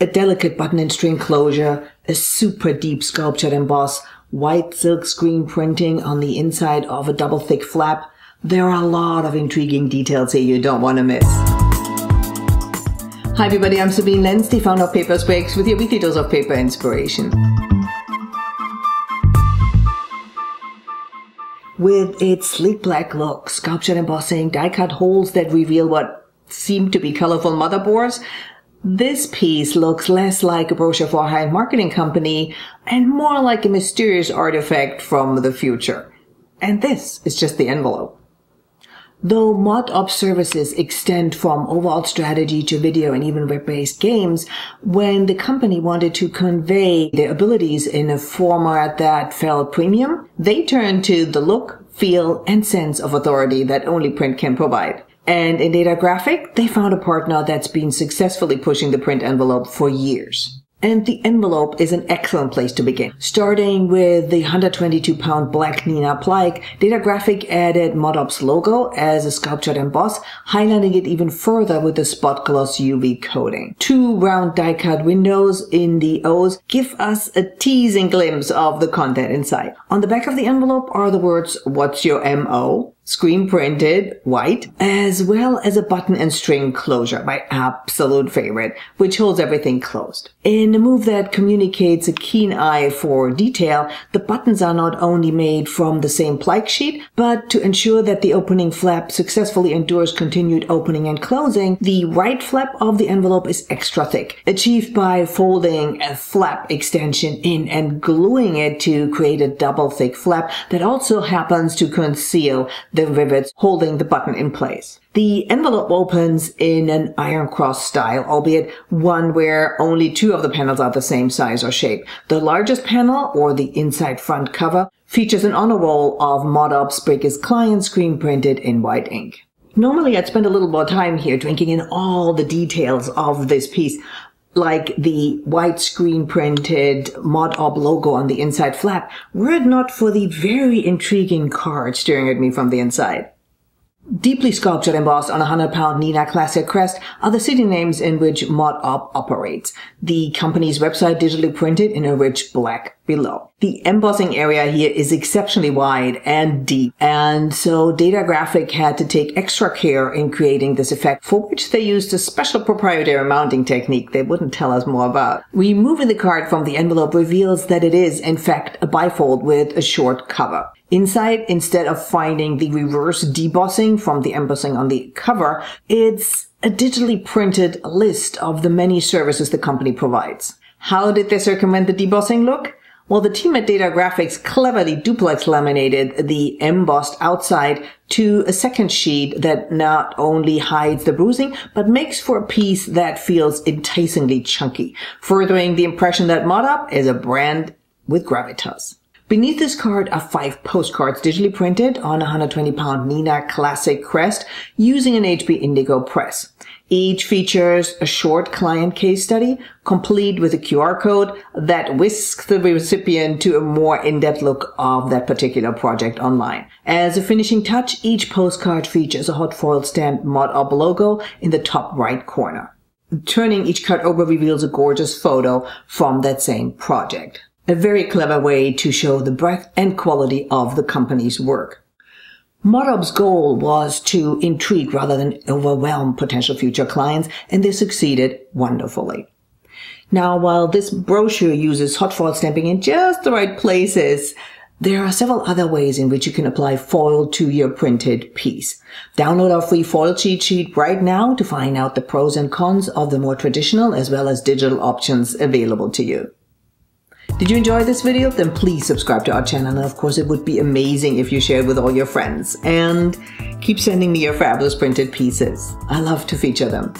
A delicate button and string closure, a super deep sculptured emboss, white silk screen printing on the inside of a double thick flap. There are a lot of intriguing details here you don't want to miss. Hi everybody, I'm Sabine Lenz, the founder of PaperSpecs with your weekly dose of paper inspiration. With its sleek black look, sculptured embossing, die-cut holes that reveal what seem to be colorful motherboards, this piece looks less like a brochure for a high-end marketing company and more like a mysterious artifact from the future. And this is just the envelope. Though ModOp services extend from overall strategy to video and even web-based games, when the company wanted to convey their abilities in a format that felt premium, they turned to the look, feel, and sense of authority that only print can provide. And in DataGraphic, they found a partner that's been successfully pushing the print envelope for years. And the envelope is an excellent place to begin. Starting with the 122 pound black Neenah Plike, DataGraphic added ModOp's logo as a sculptured emboss, highlighting it even further with the spot gloss UV coating. Two round die cut windows in the O's give us a teasing glimpse of the content inside. On the back of the envelope are the words, what's your MO? Screen printed white, as well as a button and string closure, my absolute favorite, which holds everything closed. In a move that communicates a keen eye for detail, the buttons are not only made from the same Plike sheet, but to ensure that the opening flap successfully endures continued opening and closing, the right flap of the envelope is extra thick, achieved by folding a flap extension in and gluing it to create a double thick flap that also happens to conceal the rivets holding the button in place. The envelope opens in an iron cross style, albeit one where only two of the panels are the same size or shape. The largest panel, or the inside front cover, features an honor roll of ModOp's Breakers client screen printed in white ink. Normally I'd spend a little more time here drinking in all the details of this piece, like the white screen printed ModOp logo on the inside flap, were it not for the very intriguing card staring at me from the inside. Deeply sculptured embossed on a 100 pound Neenah Classic Crest are the city names in which ModOp operates. The company's website digitally printed in a rich black below. The embossing area here is exceptionally wide and deep, and so DataGraphic had to take extra care in creating this effect, for which they used a special proprietary mounting technique they wouldn't tell us more about. Removing the card from the envelope reveals that it is, in fact, a bifold with a short cover. Inside, instead of finding the reverse debossing from the embossing on the cover, it's a digitally printed list of the many services the company provides. How did they circumvent the debossing look? Well, the team at DataGraphics cleverly duplex laminated the embossed outside to a second sheet that not only hides the bruising, but makes for a piece that feels enticingly chunky, furthering the impression that ModOp is a brand with gravitas. Beneath this card are five postcards digitally printed on a 120 pound Neenah Classic Crest using an HP Indigo press. Each features a short client case study, complete with a QR code that whisks the recipient to a more in-depth look of that particular project online. As a finishing touch, each postcard features a hot foil stamped ModOp logo in the top right corner. Turning each card over reveals a gorgeous photo from that same project. A very clever way to show the breadth and quality of the company's work. ModOp's goal was to intrigue rather than overwhelm potential future clients, and they succeeded wonderfully. Now, while this brochure uses hot foil stamping in just the right places, there are several other ways in which you can apply foil to your printed piece. Download our free foil cheat sheet right now to find out the pros and cons of the more traditional as well as digital options available to you. Did you enjoy this video? Then please subscribe to our channel. And of course, it would be amazing if you shared with all your friends. And keep sending me your fabulous printed pieces. I love to feature them.